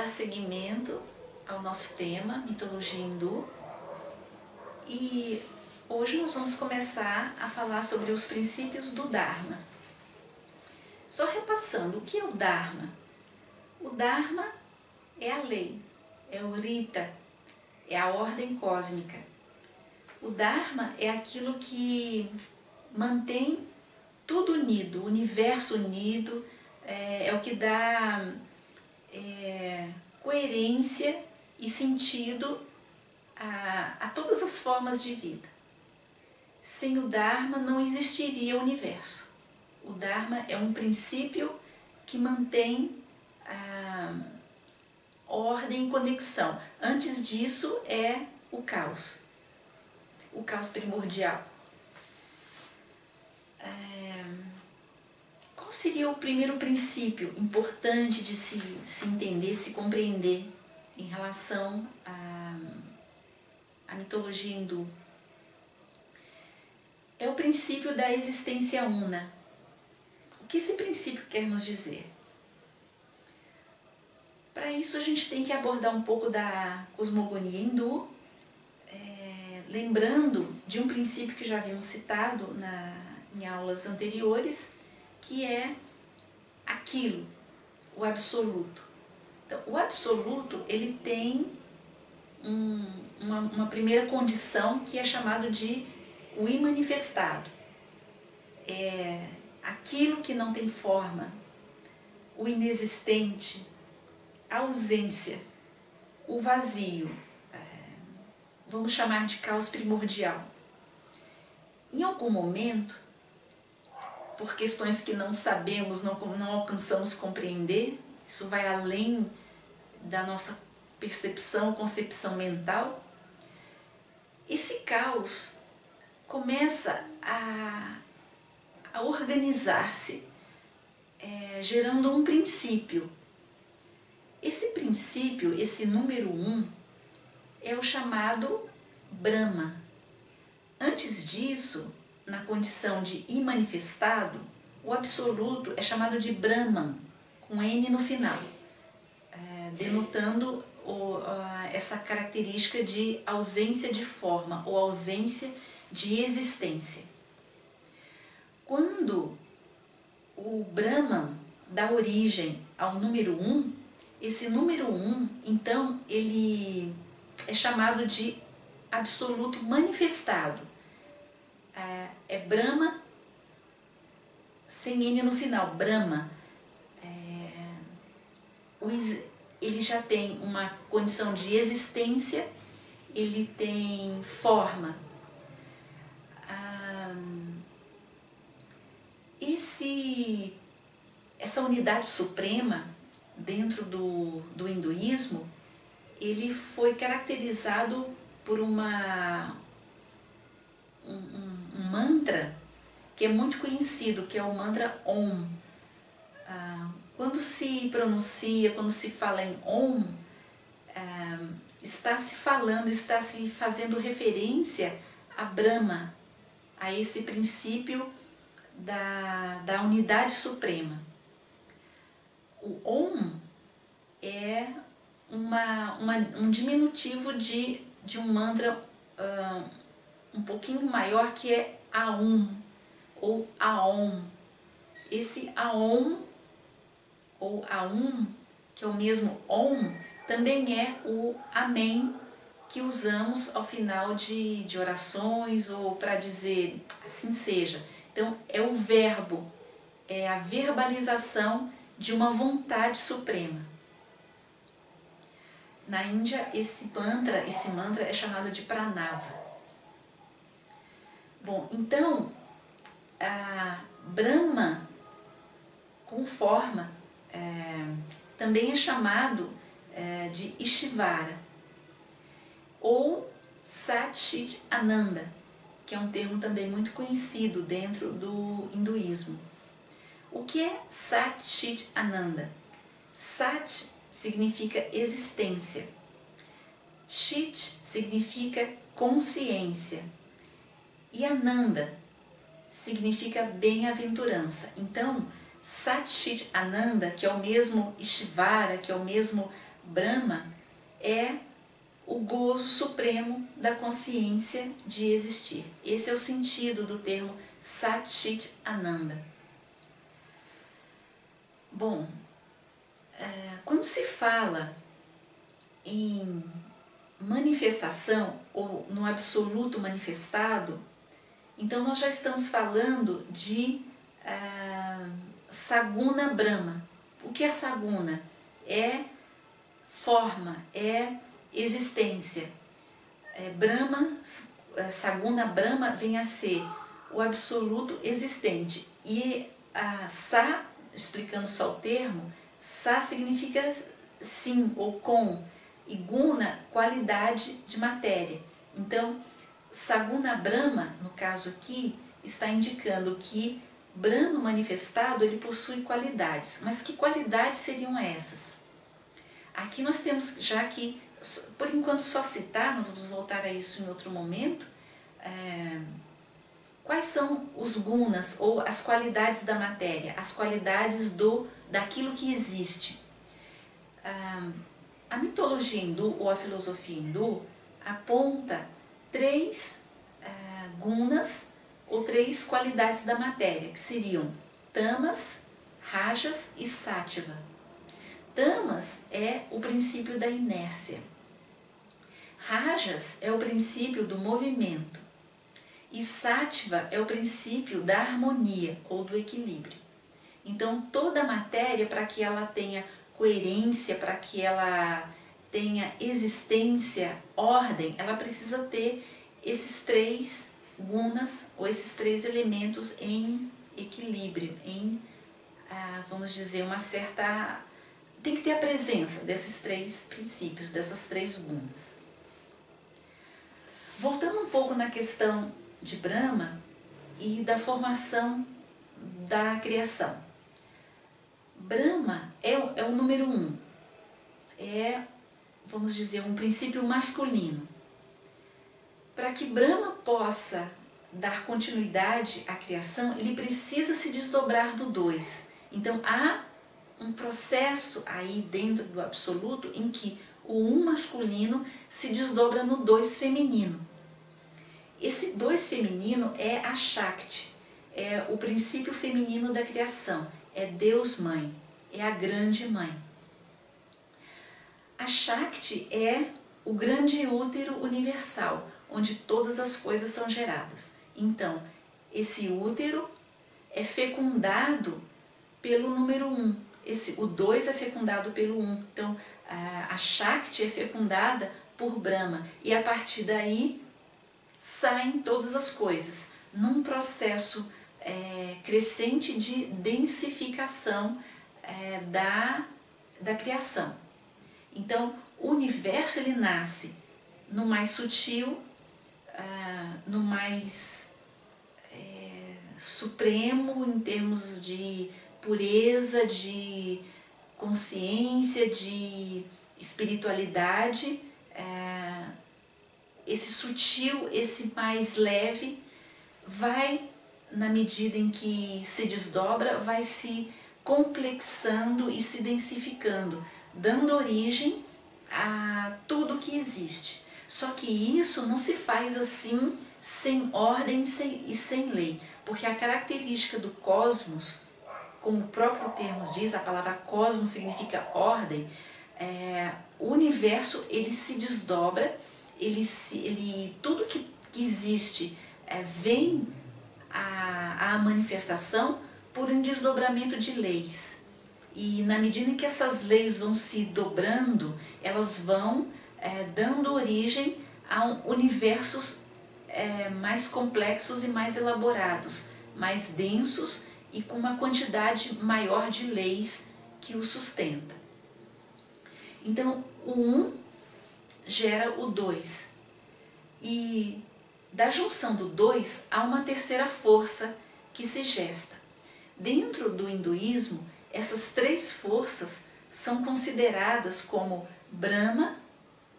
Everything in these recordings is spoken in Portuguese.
dar seguimento ao nosso tema, mitologia hindu. E hoje nós vamos começar a falar sobre os princípios do Dharma. Só repassando, o que é o Dharma? O Dharma é a lei, é o Rita, é a ordem cósmica. O Dharma é aquilo que mantém tudo unido, o universo unido, é, é o que dá é, coerência e sentido a, a todas as formas de vida. Sem o Dharma não existiria o universo. O Dharma é um princípio que mantém a ordem e conexão. Antes disso é o caos, o caos primordial. É... Qual seria o primeiro princípio importante de se, se entender, se compreender em relação à, à mitologia hindu? É o princípio da existência una. O que esse princípio quer nos dizer? Para isso a gente tem que abordar um pouco da cosmogonia hindu, é, lembrando de um princípio que já havíamos citado na, em aulas anteriores, que é aquilo, o absoluto. Então, o absoluto ele tem um, uma, uma primeira condição que é chamado de o imanifestado. É aquilo que não tem forma, o inexistente, a ausência, o vazio, é, vamos chamar de caos primordial. Em algum momento, por questões que não sabemos, não, não alcançamos compreender, isso vai além da nossa percepção, concepção mental, esse caos começa a, a organizar-se, é, gerando um princípio. Esse princípio, esse número um, é o chamado Brahma. Antes disso, na condição de imanifestado, o absoluto é chamado de Brahman, com N no final, é, denotando essa característica de ausência de forma ou ausência de existência. Quando o Brahman dá origem ao número 1, um, esse número 1, um, então, ele é chamado de absoluto manifestado. É, é Brahma sem N no final, Brahma. É, ele já tem uma condição de existência, ele tem forma, esse, essa unidade suprema dentro do, do hinduísmo, ele foi caracterizado por uma, um, um, mantra que é muito conhecido, que é o mantra Om. Ah, quando se pronuncia, quando se fala em Om, ah, está se falando, está se fazendo referência a Brahma, a esse princípio da, da unidade suprema. O Om é uma, uma, um diminutivo de, de um mantra uh, um pouquinho maior que é Aum ou Aom. Esse Aom ou Aum, que é o mesmo Om, também é o Amém que usamos ao final de, de orações ou para dizer assim seja. Então, é o verbo, é a verbalização de uma vontade suprema. Na Índia, esse mantra, esse mantra é chamado de pranava. Bom, então, a Brahma, com forma, é, também é chamado é, de Ishvara ou Satchit Ananda, que é um termo também muito conhecido dentro do hinduísmo. O que é Satchit Ananda? Sat significa existência. Chit significa consciência. E Ananda significa bem-aventurança. Então, Satchit Ananda, que é o mesmo Ishvara, que é o mesmo Brahma é o gozo supremo da consciência de existir. Esse é o sentido do termo Sat Chit Ananda. Bom, é, quando se fala em manifestação ou no absoluto manifestado, então nós já estamos falando de uh, Saguna Brahma. O que é Saguna? É forma, é existência. É, Brahma, é, Saguna Brahma vem a ser o absoluto existente. E a Sa, explicando só o termo, Sa significa sim ou com, e Guna, qualidade de matéria. Então, Saguna Brahma, no caso aqui, está indicando que Brahma manifestado ele possui qualidades. Mas que qualidades seriam essas? Aqui nós temos já que, por enquanto, só citar, nós vamos voltar a isso em outro momento. É, quais são os gunas ou as qualidades da matéria, as qualidades do daquilo que existe? Ah, a mitologia hindu ou a filosofia hindu aponta três ah, gunas ou três qualidades da matéria, que seriam tamas, rajas e sátiva. Tamas é o princípio da inércia. Rajas é o princípio do movimento. E sátiva é o princípio da harmonia ou do equilíbrio. Então, toda a matéria, para que ela tenha coerência, para que ela tenha existência, ordem, ela precisa ter esses três gunas ou esses três elementos em equilíbrio, em, ah, vamos dizer, uma certa. Tem que ter a presença desses três princípios, dessas três gunas. Voltando um pouco na questão de Brahma e da formação da criação. Brahma é, é o número um, é, vamos dizer, um princípio masculino. Para que Brahma possa dar continuidade à criação, ele precisa se desdobrar do dois. Então há um processo aí dentro do absoluto em que o um masculino se desdobra no dois feminino. Esse dois feminino é a Shakti, é o princípio feminino da criação, é Deus Mãe, é a grande mãe. A Shakti é o grande útero universal, onde todas as coisas são geradas. Então, esse útero é fecundado pelo número 1. Um. Esse, o 2 é fecundado pelo 1. Um. Então, a, a Shakti é fecundada por Brahma. E a partir daí saem todas as coisas, num processo é, crescente de densificação é, da, da criação. Então, o universo ele nasce no mais sutil, ah, no mais é, supremo em termos de pureza, de consciência, de espiritualidade, é, esse sutil, esse mais leve, vai, na medida em que se desdobra, vai se complexando e se densificando, dando origem a tudo que existe. Só que isso não se faz assim sem ordem e sem lei, porque a característica do cosmos, como o próprio termo diz, a palavra cosmos significa ordem, é, o universo ele se desdobra, ele, se, ele tudo que, que existe é, vem à, manifestação por um desdobramento de leis. E na medida em que essas leis vão se dobrando, elas vão é, dando origem a universos é, mais complexos e mais elaborados, mais densos e com uma quantidade maior de leis que o sustenta. Então, o 1 um gera o 2. E da junção do 2 há uma terceira força que se gesta. Dentro do hinduísmo, essas três forças são consideradas como Brahma,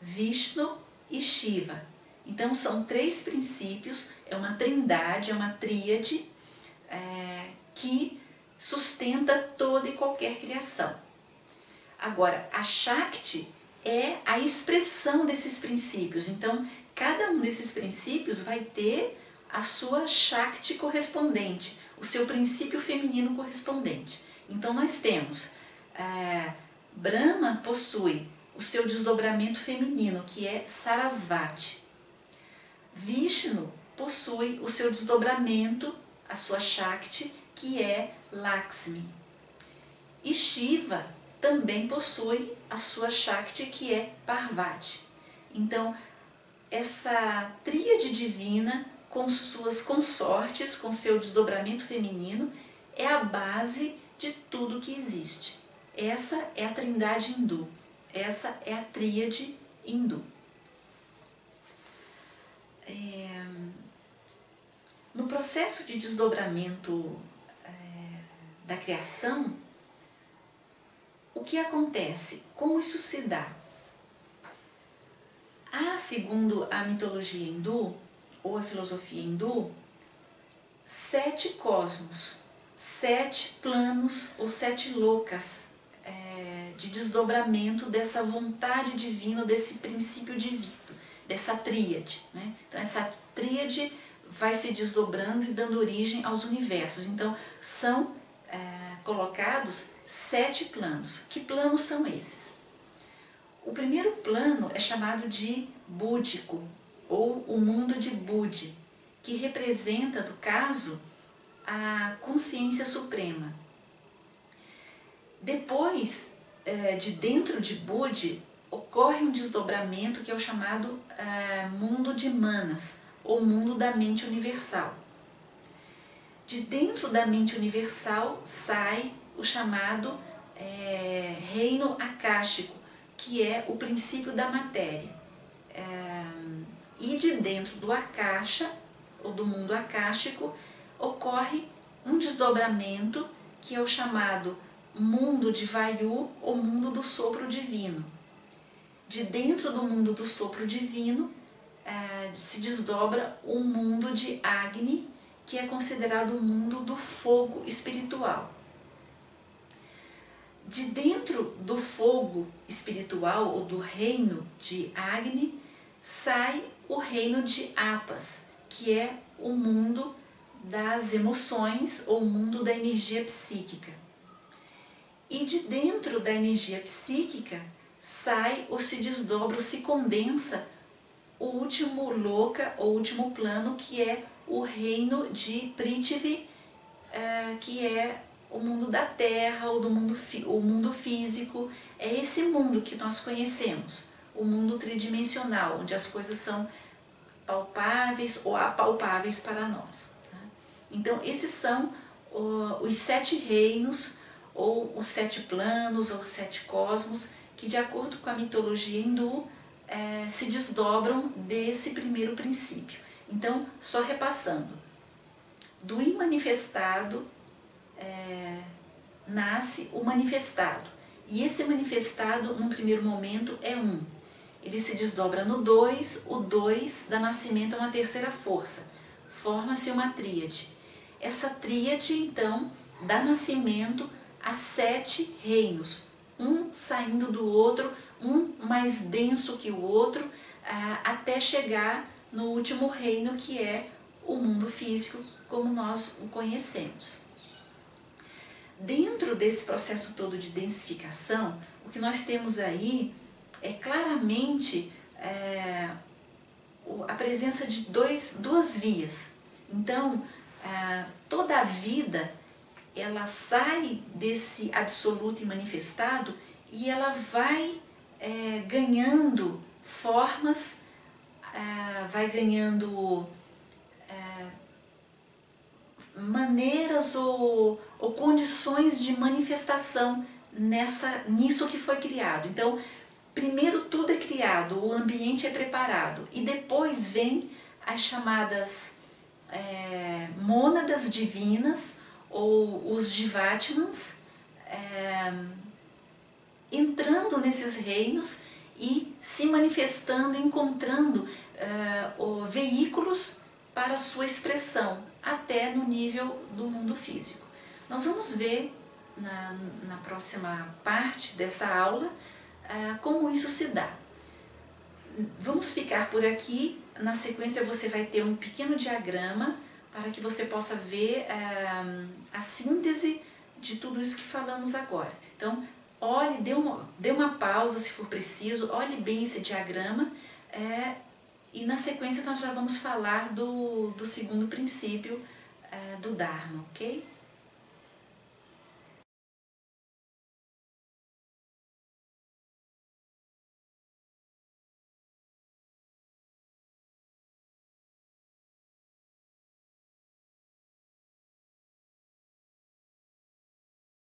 Vishnu e Shiva. Então são três princípios, é uma trindade, é uma tríade é, que sustenta toda e qualquer criação. Agora, a Shakti é a expressão desses princípios. Então, cada um desses princípios vai ter a sua Shakti correspondente, o seu princípio feminino correspondente. Então, nós temos é, Brahma possui o seu desdobramento feminino, que é Sarasvati. Vishnu possui o seu desdobramento, a sua Shakti, que é Lakshmi. E Shiva também possui a sua Shakti, que é Parvati. Então, essa tríade divina, com suas consortes, com seu desdobramento feminino, é a base de tudo que existe. Essa é a trindade hindu, essa é a tríade hindu. É, no processo de desdobramento é, da criação, o que acontece? Como isso se dá? Há, segundo a mitologia hindu, ou a filosofia hindu, sete cosmos, sete planos ou sete loucas é, de desdobramento dessa vontade divina, desse princípio divino, dessa tríade. Né? Então, essa tríade vai se desdobrando e dando origem aos universos. Então, são é, colocados sete planos. Que planos são esses? O primeiro plano é chamado de búdico, ou o mundo de Budi, que representa, no caso, a consciência suprema. Depois, é, de dentro de Budi, ocorre um desdobramento que é o chamado é, mundo de Manas, ou mundo da mente universal. De dentro da mente universal sai o chamado é, reino akáshico, que é o princípio da matéria. É, e de dentro do akasha, ou do mundo akáshico, ocorre um desdobramento que é o chamado mundo de Vayu ou mundo do sopro divino. De dentro do mundo do sopro divino é, se desdobra o mundo de Agni, que é considerado o mundo do fogo espiritual. De dentro do fogo espiritual ou do reino de Agni sai o reino de Apas, que é o mundo das emoções ou mundo da energia psíquica. E de dentro da energia psíquica sai ou se desdobra ou se condensa o último loka, ou último plano, que é o reino de Prithvi, eh, que é o mundo da terra, ou do mundo, o mundo físico. É esse mundo que nós conhecemos, o mundo tridimensional, onde as coisas são palpáveis ou apalpáveis para nós. Então, esses são os sete reinos, ou os sete planos, ou os sete cosmos, que, de acordo com a mitologia hindu, é, se desdobram desse primeiro princípio. Então, só repassando, do imanifestado é, nasce o manifestado. E esse manifestado, num primeiro momento, é um. Ele se desdobra no dois, o dois dá nascimento a uma terceira força. Forma-se uma tríade. Essa tríade, então, dá nascimento a sete reinos, um saindo do outro, um mais denso que o outro, ah, até chegar no último reino que é o mundo físico como nós o conhecemos. Dentro desse processo todo de densificação, o que nós temos aí é claramente é, a presença de dois, duas vias. Então, é, toda a vida ela sai desse absoluto e manifestado e ela vai é, ganhando formas, é, vai ganhando é, maneiras ou, ou condições de manifestação nessa, nisso que foi criado. Então, primeiro tudo é criado, o ambiente é preparado e depois vem as chamadas é, mônadas divinas ou os Jivatmans, é, entrando nesses reinos e se manifestando, encontrando uh, veículos para sua expressão, até no nível do mundo físico. Nós vamos ver na, na próxima parte dessa aula ah, como isso se dá. Vamos ficar por aqui. Na sequência você vai ter um pequeno diagrama para que você possa ver ah, a síntese de tudo isso que falamos agora. Então, olhe, dê uma, dê uma pausa se for preciso, olhe bem esse diagrama é, e na sequência nós já vamos falar do, do segundo princípio é, do Dharma, ok?